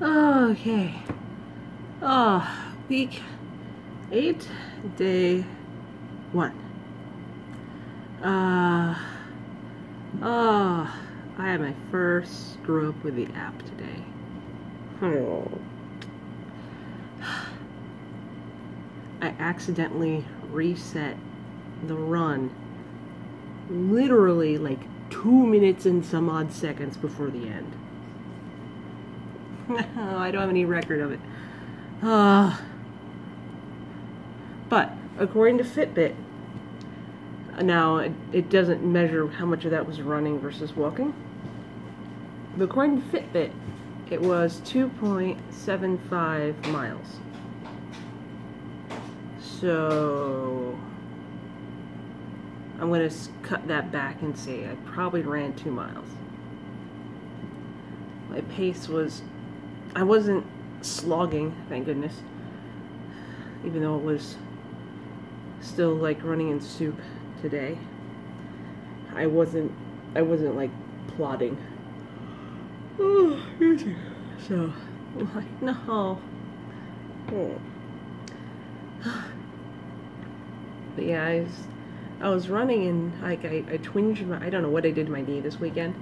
Okay. Oh, week eight, day one. Uh, oh, I had my first screw up with the app today. Oh. I accidentally reset the run literally like two minutes and some odd seconds before the end. I don't have any record of it. Uh, but according to Fitbit, now it, it doesn't measure how much of that was running versus walking. But according to Fitbit, it was 2.75 miles. So I'm going to cut that back and say I probably ran two miles. My pace was, I wasn't slogging, thank goodness, even though it was still like running in soup today. I wasn't, I wasn't like plodding. Oh, so like, no. Oh. But yeah, I was, I was running and like I, I twinged my, I don't know what I did to my knee this weekend,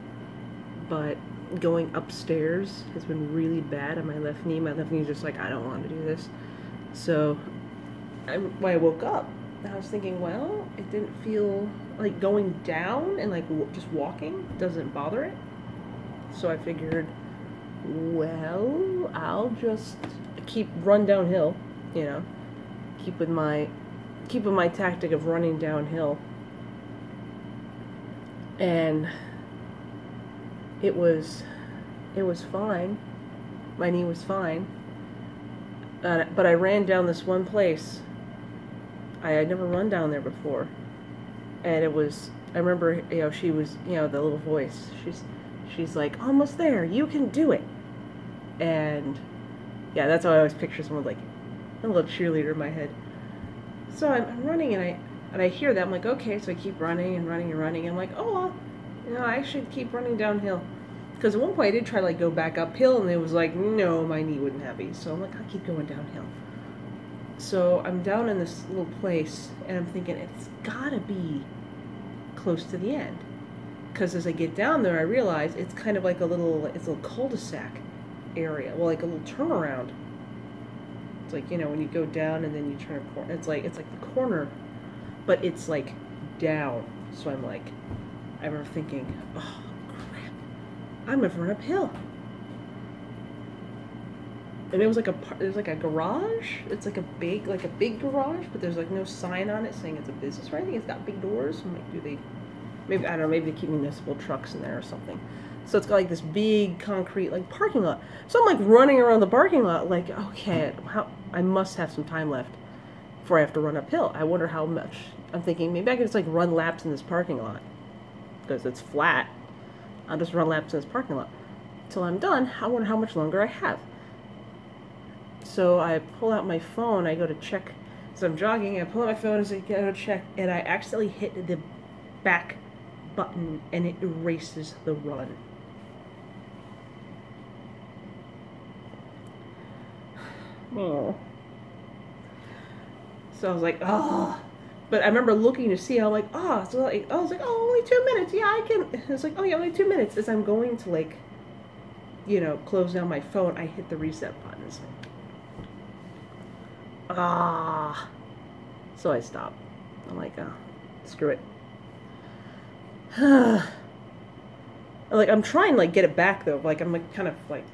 but going upstairs has been really bad on my left knee. My left knee is just like, I don't want to do this. So I, when I woke up, I was thinking, well, it didn't feel like going down and like just walking doesn't bother it. So I figured, well, I'll just keep run downhill, you know, keep with my keep with my tactic of running downhill. And it was it was fine. My knee was fine. Uh, but I ran down this one place. I had never run down there before. And it was I remember, you know, she was, you know, the little voice. She's she's like, "Almost there. You can do it." And yeah, that's how I always picture someone like a little cheerleader in my head. So I'm, I'm, running and I and I hear that I'm like okay so I keep running and running and running I'm like oh well, know I should keep running downhill. Because at one point I did try to like go back uphill and it was like no my knee wouldn't have me. So I'm like I'll keep going downhill. So I'm down in this little place and I'm thinking it's gotta be close to the end. Because as I get down there I realize it's kind of like a little it's a little cul-de-sac area well like a little turnaround. It's like, you know, when you go down and then you turn a corner, it's like, it's like the corner, but it's like down. So I'm like, I remember thinking, oh crap, I'm gonna run uphill. And it was like a, there's like a garage. It's like a big, like a big garage, but there's like no sign on it saying it's a business or anything. It's got big doors. I'm like, do they, maybe, I don't know, maybe they keep municipal trucks in there or something. So it's got like this big concrete like parking lot. So I'm like running around the parking lot like, okay, how I must have some time left before I have to run uphill. I wonder how much. I'm thinking maybe I can just like run laps in this parking lot because it's flat. I'll just run laps in this parking lot till I'm done. I wonder how much longer I have. So I pull out my phone. I go to check. So I'm jogging. I pull out my phone as I go to check, and I accidentally hit the back button, and it erases the run. Oh. So I was like, oh. But I remember looking to see, I'm like, oh, so like, I was like, oh, only two minutes. Yeah, I can. It's like, oh, yeah, only two minutes. As I'm going to like, you know, close down my phone, I hit the reset button. It's like, ah. So I stopped. I'm like, oh, screw it. like I'm trying like get it back though. Like I'm like kind of like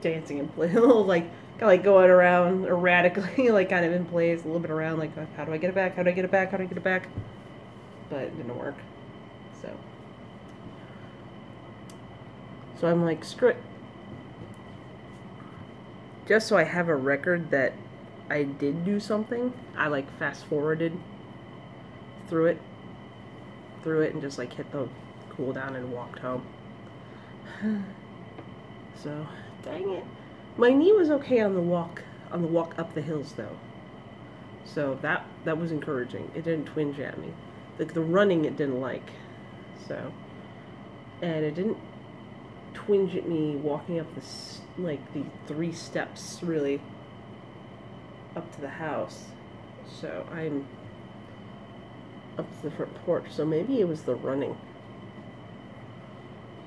dancing and playing a little like kind of like going around erratically, like kind of in place, a little bit around, like uh, how do I get it back? How do I get it back? How do I get it back? But it didn't work. So, so I'm like, screw it. Just so I have a record that I did do something, I like fast forwarded through it, through it, and just like hit the cool down and walked home. so, dang it. My knee was okay on the walk on the walk up the hills though. So that that was encouraging. It didn't twinge at me. The, the running it didn't like. So and it didn't twinge at me walking up this like the three steps really up to the house. So I'm up to the front porch. So maybe it was the running.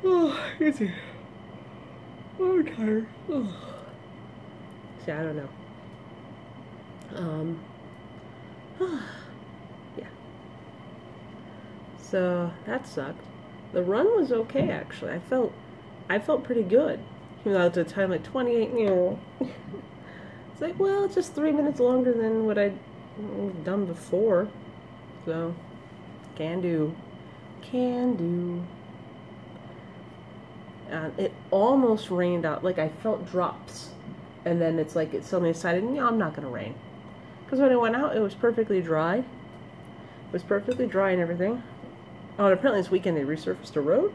Oh, easy. Oh, I'm tired. Oh. I don't know. Um. yeah. So that sucked. The run was okay actually. I felt, I felt pretty good. Even though at the time like 28, you know. it's like, well, it's just three minutes longer than what I'd done before. So, can do. Can do. And it almost rained out. Like I felt drops. And then it's like it suddenly decided, no, I'm not going to rain. Because when I went out, it was perfectly dry. It was perfectly dry and everything. Oh, and apparently this weekend they resurfaced a road.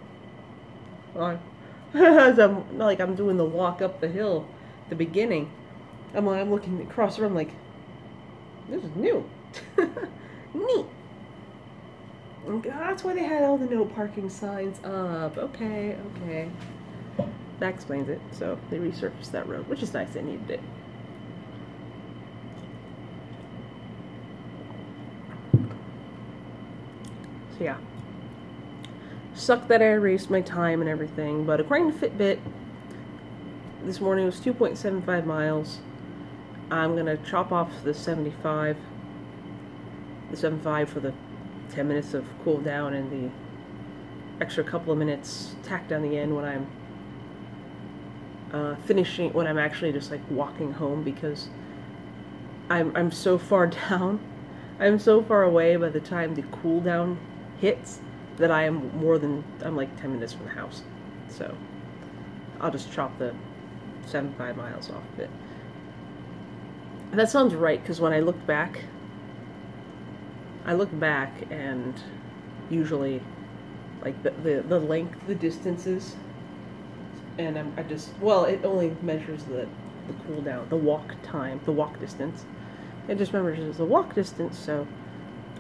Oh, as I'm like I'm doing the walk up the hill, the beginning. I'm like I'm looking across the room like this is new, neat. That's why they had all the no parking signs up. Okay, okay. That explains it. So they resurfaced that road, which is nice. They needed it. So yeah. Sucked that I erased my time and everything, but according to Fitbit, this morning was 2.75 miles. I'm gonna chop off the 75, the 75 for the 10 minutes of cool down and the extra couple of minutes tacked on the end when I'm uh, finishing, when I'm actually just like walking home because I'm, I'm so far down. I'm so far away by the time the cool down hits that I am more than, I'm like 10 minutes from the house. So I'll just chop the 75 miles off of it. That sounds right because when I look back, I look back and usually like the, the, the length, the distances, and I'm, I just, well, it only measures the, the cool down, the walk time, the walk distance. It just measures the walk distance, so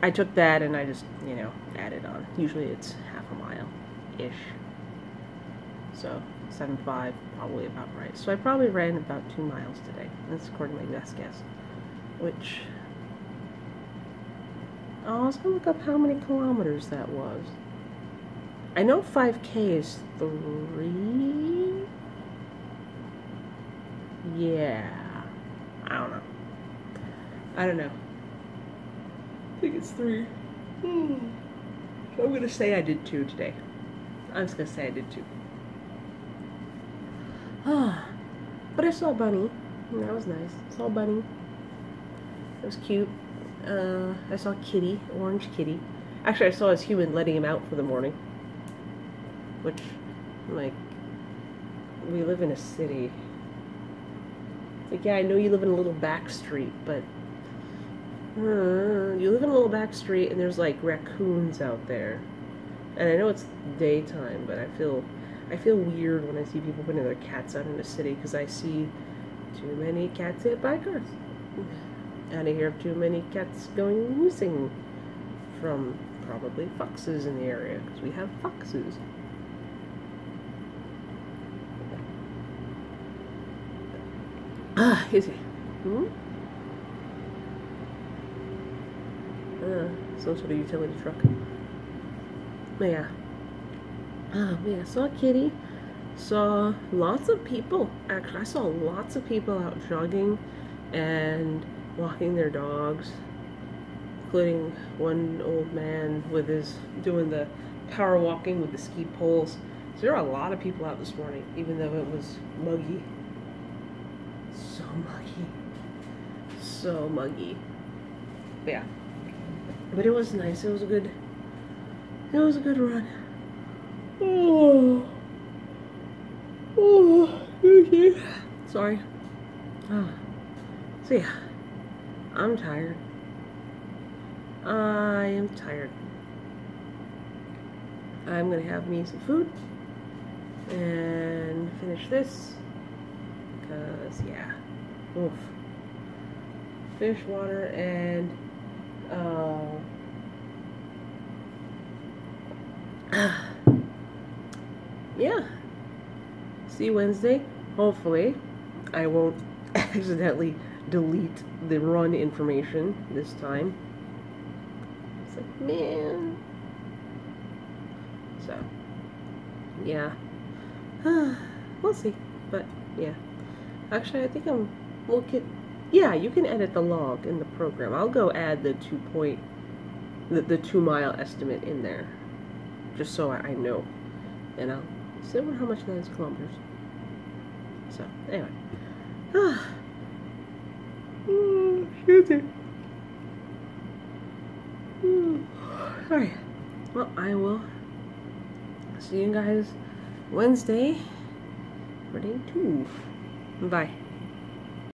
I took that and I just, you know, added on. Usually it's half a mile-ish. So, 7.5, probably about right. So I probably ran about two miles today. That's according to my best guess. Which Oh, I was gonna look up how many kilometers that was. I know 5k is three. Yeah. I don't know. I don't know. I think it's three. Hmm. I'm gonna say I did two today. I'm just gonna say I did two. Ah, but I saw Bunny. That was nice. Saw Bunny. It was cute. Uh, I saw Kitty, Orange Kitty. Actually, I saw his human letting him out for the morning. Which, like, we live in a city. Like, yeah, I know you live in a little back street, but uh, you live in a little back street and there's like raccoons out there. And I know it's daytime, but I feel I feel weird when I see people putting their cats out in the city because I see too many cats hit by cars and I hear of too many cats going missing from probably foxes in the area because we have foxes. Ah, is he? Hmm? Uh, some sort of utility truck. Yeah. Oh, yeah, saw a kitty. Saw lots of people. Actually, I saw lots of people out jogging and walking their dogs, including one old man with his doing the power walking with the ski poles. So there are a lot of people out this morning, even though it was muggy. So muggy. So muggy. But yeah. But it was nice. It was a good it was a good run. Oh. Oh, okay. Sorry. Oh. So yeah. I'm tired. I am tired. I'm gonna have me some food and finish this because yeah, oof. Fish, water, and uh, yeah, see Wednesday. Hopefully, I won't accidentally delete the run information this time. It's like, man. So, yeah. we'll see. But, yeah. Actually, I think I'm. We'll get. Yeah, you can edit the log in the program. I'll go add the two point. The, the two mile estimate in there. Just so I, I know. And I'll see how much that is kilometers. So, anyway. Mm, excuse me. Alright. Well, I will see you guys Wednesday for day two. Bye.